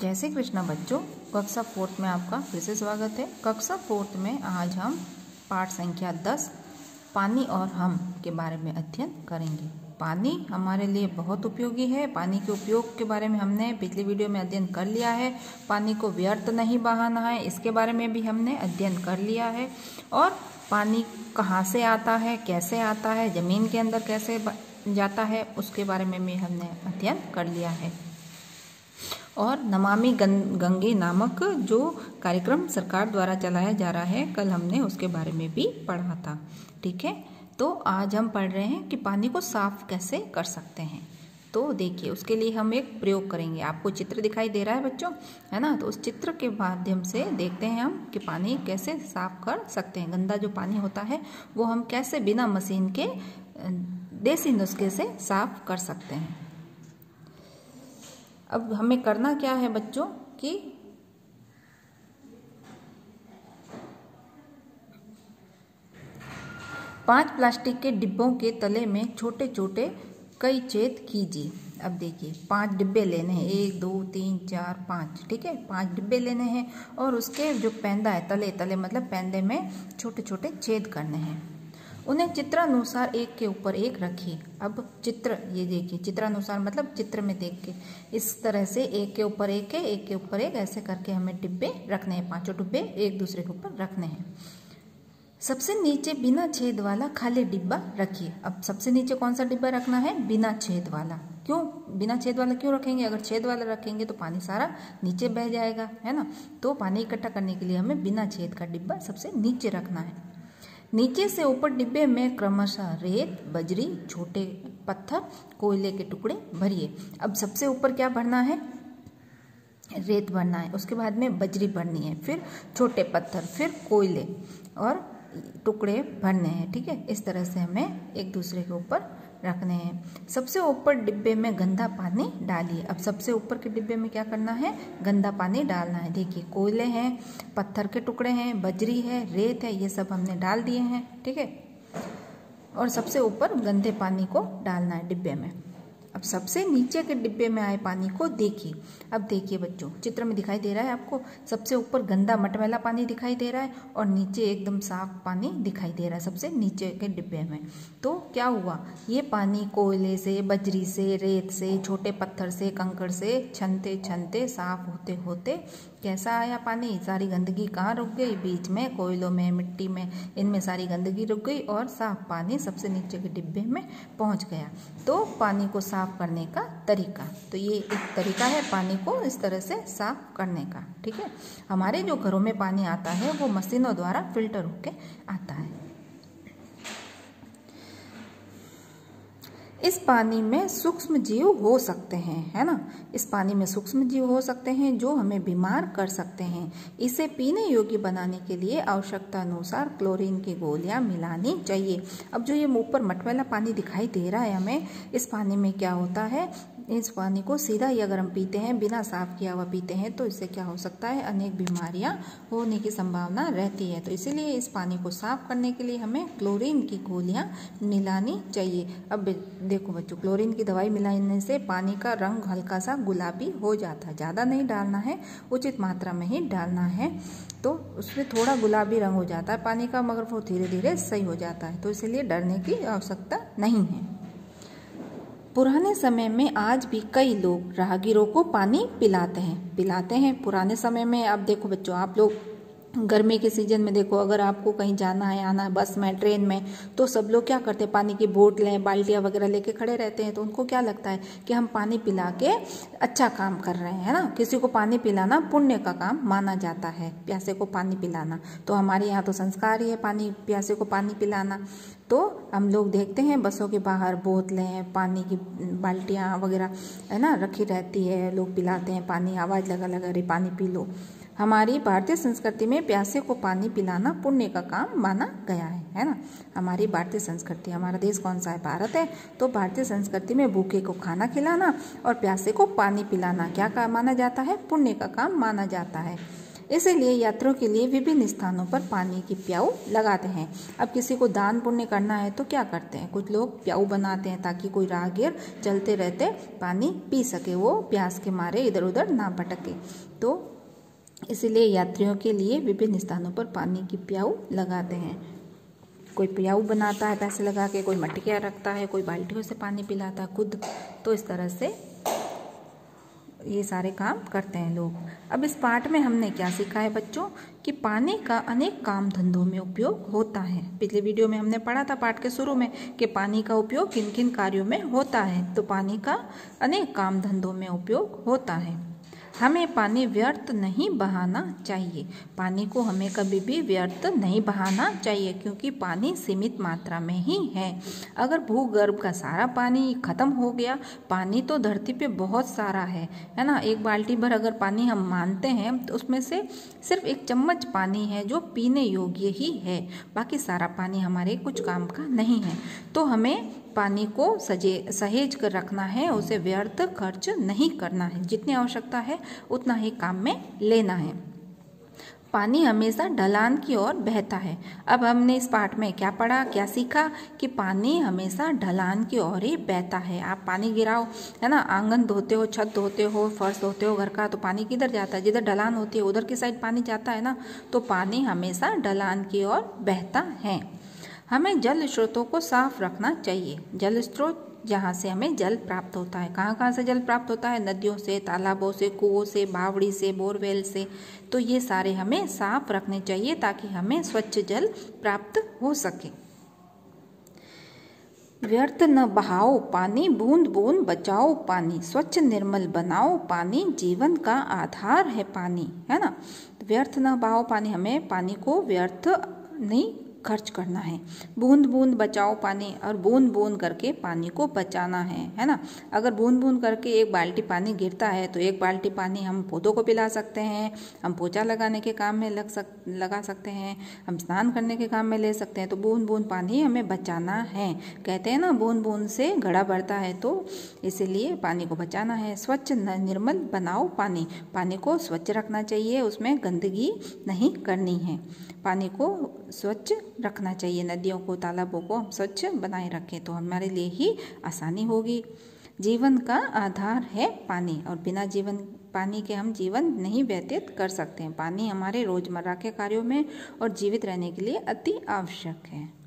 जय श्री कृष्णा बच्चों, कक्षा फोर्थ में आपका फिर से स्वागत है। कक्षा फोर्थ में आज हम पाठ संख्या दस, पानी और हम के बारे में अध्ययन करेंगे। पानी हमारे लिए बहुत उपयोगी है। पानी के उपयोग के बारे में हमने पिछली वीडियो में अध्ययन कर लिया है। पानी को व्यर्थ नहीं बहाना है, इसके बारे में भी हमने अध्ययन कर लिया है। और पानी कहाँ से आता है, कैसे आता है, ज़मीन के अंदर कैसे जाता है, उसके बारे में भी हमने अध्ययन कर लिया है। और नमामि गंगे नामक जो कार्यक्रम सरकार द्वारा चलाया जा रहा है, कल हमने उसके बारे में भी पढ़ा था। ठीक है? तो आज हम पढ़ रहे हैं कि पानी को साफ़ कैसे कर सकते हैं। तो देखिए, उसके लिए हम एक प्रयोग करेंगे। आपको चित्र दिखाई दे रहा है बच्चों, है ना? तो उस चित्र के माध्यम से देखते हैं हम कि पानी कैसे साफ़ कर सकते हैं। गंदा जो पानी होता है, वो हम कैसे बिना मशीन के देसी नुस्खे से साफ़ कर सकते हैं। अब हमें करना क्या है बच्चों कि पाँच प्लास्टिक के डिब्बों के तले में छोटे छोटे कई छेद कीजिए। अब देखिए, पाँच डिब्बे लेने हैं। एक, दो, तीन, चार, पाँच, ठीक है? पाँच डिब्बे लेने हैं और उसके जो पैंदा है, तले तले मतलब पैंदे में छोटे छोटे छेद करने हैं। उन्हें चित्रानुसार एक के ऊपर एक रखिए अब चित्र, ये देखिए, चित्रानुसार मतलब चित्र में देख के। इस तरह से एक के ऊपर एक है, एक के ऊपर एक, ऐसे करके हमें डिब्बे रखने हैं, पाँचों डिब्बे एक दूसरे के ऊपर रखने हैं। सबसे नीचे बिना छेद वाला खाली डिब्बा रखिए। अब सबसे नीचे कौन सा डिब्बा रखना है? बिना छेद वाला। क्यों? बिना छेद वाला क्यों रखेंगे? अगर छेद वाला रखेंगे तो पानी सारा नीचे बह जाएगा, है ना? तो पानी इकट्ठा करने के लिए हमें बिना छेद का डिब्बा सबसे नीचे रखना है। नीचे से ऊपर डिब्बे में क्रमशः रेत, बजरी, छोटे पत्थर, कोयले के टुकड़े भरिए। अब सबसे ऊपर क्या भरना है? रेत भरना है। उसके बाद में बजरी भरनी है, फिर छोटे पत्थर, फिर कोयले और टुकड़े भरने हैं, ठीक है? इस तरह से हमें एक दूसरे के ऊपर रखने हैं। सबसे ऊपर डिब्बे में गंदा पानी डालिए। अब सबसे ऊपर के डिब्बे में क्या करना है? गंदा पानी डालना है। देखिए, कोयले हैं, पत्थर के टुकड़े हैं, बजरी है, रेत है, ये सब हमने डाल दिए हैं, ठीक है? और सबसे ऊपर गंदे पानी को डालना है डिब्बे में। अब सबसे नीचे के डिब्बे में आए पानी को देखिए। अब देखिए बच्चों, चित्र में दिखाई दे रहा है आपको, सबसे ऊपर गंदा मटमैला पानी दिखाई दे रहा है और नीचे एकदम साफ़ पानी दिखाई दे रहा है सबसे नीचे के डिब्बे में। तो क्या हुआ? ये पानी कोयले से, बजरी से, रेत से, छोटे पत्थर से, कंकड़ से छनते छनते साफ़ होते होते कैसा आया पानी? सारी गंदगी कहाँ रुक गई? बीच में, कोयलों में, मिट्टी में। इनमें सारी गंदगी रुक गई और साफ़ पानी सबसे नीचे के डिब्बे में पहुँच गया। तो पानी को साफ़ करने का तरीका। तो ये एक तरीका है पानी को इस तरह से साफ़ करने का, ठीक है? हमारे जो घरों में पानी आता है, वो मशीनों द्वारा फ़िल्टर होके आता है। इस पानी में सूक्ष्म जीव हो सकते हैं, है ना? इस पानी में सूक्ष्म जीव हो सकते हैं जो हमें बीमार कर सकते हैं। इसे पीने योग्य बनाने के लिए आवश्यकता अनुसार क्लोरीन की गोलियाँ मिलानी चाहिए। अब जो ये ऊपर मटवाला पानी दिखाई दे रहा है हमें, इस पानी में क्या होता है? इस पानी को सीधा या गर्म पीते हैं, बिना साफ़ किया हुआ पीते हैं तो इससे क्या हो सकता है? अनेक बीमारियाँ होने की संभावना रहती है। तो इसीलिए इस पानी को साफ़ करने के लिए हमें क्लोरीन की गोलियाँ मिलानी चाहिए। अब देखो बच्चों, क्लोरीन की दवाई मिलाने से पानी का रंग हल्का सा गुलाबी हो जाता है। ज़्यादा नहीं डालना है, उचित मात्रा में ही डालना है तो उसमें थोड़ा गुलाबी रंग हो जाता है। पानी का मगर वो धीरे धीरे सही हो जाता है तो इसलिए डरने की आवश्यकता नहीं है। पुराने समय में आज भी कई लोग राहगीरों को पानी पिलाते हैं। पिलाते हैं पुराने समय में। अब देखो बच्चों, आप लोग गर्मी के सीज़न में देखो, अगर आपको कहीं जाना है, आना है बस में, ट्रेन में तो सब लोग क्या करते हैं? पानी की बोतलें, बाल्टियाँ वगैरह लेके खड़े रहते हैं तो उनको क्या लगता है कि हम पानी पिला के अच्छा काम कर रहे हैं, है ना? किसी को पानी पिलाना पुण्य का काम माना जाता है, प्यासे को पानी पिलाना। तो हमारे यहाँ तो संस्कार ही है पानी, प्यासे को पानी पिलाना। तो हम लोग देखते हैं बसों के बाहर बोतलें, पानी की बाल्टियाँ वगैरह, है ना? रखी रहती है, लोग पिलाते हैं पानी, आवाज़ लगा लगा, अरे, पानी पी लो। हमारी भारतीय संस्कृति में प्यासे को पानी पिलाना पुण्य का काम माना गया है है ना? हमारी भारतीय संस्कृति, हमारा देश कौन सा है? भारत है। तो भारतीय संस्कृति में भूखे को खाना खिलाना और प्यासे को पानी पिलाना क्या काम माना जाता है? पुण्य का काम माना जाता है। इसीलिए यात्रियों के लिए विभिन्न स्थानों पर पानी की प्याऊ लगाते हैं। अब किसी को दान पुण्य करना है तो क्या करते हैं? कुछ लोग प्याऊ बनाते हैं ताकि कोई राहगीर चलते रहते पानी पी सके, वो प्यास के मारे इधर उधर ना भटके। तो इसीलिए यात्रियों के लिए विभिन्न स्थानों पर पानी की प्याऊ लगाते हैं। कोई प्याऊ बनाता है पैसे लगा के, कोई मटकिया रखता है, कोई बाल्टियों से पानी पिलाता है, खुद। तो इस तरह से ये सारे काम करते हैं लोग। अब इस पाठ में हमने क्या सीखा है बच्चों? कि पानी का अनेक काम धंधों में उपयोग होता है। पिछले वीडियो में हमने पढ़ा था पाठ के शुरू में कि पानी का उपयोग किन किन कार्यों में होता है। तो पानी का अनेक काम धंधों में उपयोग होता है। हमें पानी व्यर्थ नहीं बहाना चाहिए। पानी को हमें कभी भी व्यर्थ नहीं बहाना चाहिए, क्योंकि पानी सीमित मात्रा में ही है। अगर भूगर्भ का सारा पानी खत्म हो गया, पानी तो धरती पे बहुत सारा है है ना? एक बाल्टी भर अगर पानी हम मानते हैं तो उसमें से सिर्फ़ एक चम्मच पानी है जो पीने योग्य ही है। बाकी सारा पानी हमारे कुछ काम का नहीं है। तो हमें पानी को सजे, सहेज कर रखना है, उसे व्यर्थ खर्च नहीं करना है। जितनी आवश्यकता है, उतना ही काम में लेना है। पानी हमेशा ढलान की ओर बहता है। अब हमने इस पाठ में क्या पढ़ा, क्या सीखा? कि पानी हमेशा ढलान की ओर ही बहता है। आप पानी गिराओ, है ना? आँगन धोते हो, छत धोते हो, फर्श धोते हो, घर का तो पानी किधर जाता है? जिधर ढलान होती है, उधर की साइड पानी जाता है ना? तो पानी हमेशा ढलान की ओर बहता है। हमें जल स्रोतों को साफ़ रखना चाहिए। जल स्रोत जहाँ से हमें जल प्राप्त होता है। कहाँ कहाँ से जल प्राप्त होता है? नदियों से, तालाबों से, कुओं से, बावड़ी से, बोरवेल से। तो ये सारे हमें साफ़ रखने चाहिए ताकि हमें स्वच्छ जल प्राप्त हो सके। व्यर्थ न बहाओ पानी, बूंद बूंद बचाओ पानी, स्वच्छ निर्मल बनाओ पानी, जीवन का आधार है पानी, है ना? व्यर्थ न बहाओ पानी, हमें पानी को व्यर्थ नहीं खर्च करना है। बूंद बूंद बचाओ पानी और बूंद बूंद करके पानी को बचाना है है ना? अगर बूंद बूंद करके एक बाल्टी पानी गिरता है तो एक बाल्टी पानी हम पौधों को पिला सकते हैं, हम पोछा लगाने के काम में लग सक, लगा सकते हैं, हम स्नान करने के काम में ले सकते हैं तो बूंद बूंद पानी हमें बचाना है। कहते हैं ना बूंद बूंद से घड़ा बढ़ता है तो इसीलिए पानी को बचाना है। स्वच्छ निर्मल बनाओ पानी। पानी को स्वच्छ रखना चाहिए, उसमें गंदगी नहीं करनी है। पानी को स्वच्छ रखना चाहिए नदियों को, तालाबों को। हम स्वच्छ बनाए रखें तो हमारे लिए ही आसानी होगी। जीवन का आधार है पानी और बिना जीवन, पानी के हम जीवन नहीं व्यतीत कर सकते हैं। पानी हमारे रोज़मर्रा के कार्यों में और जीवित रहने के लिए अति आवश्यक है।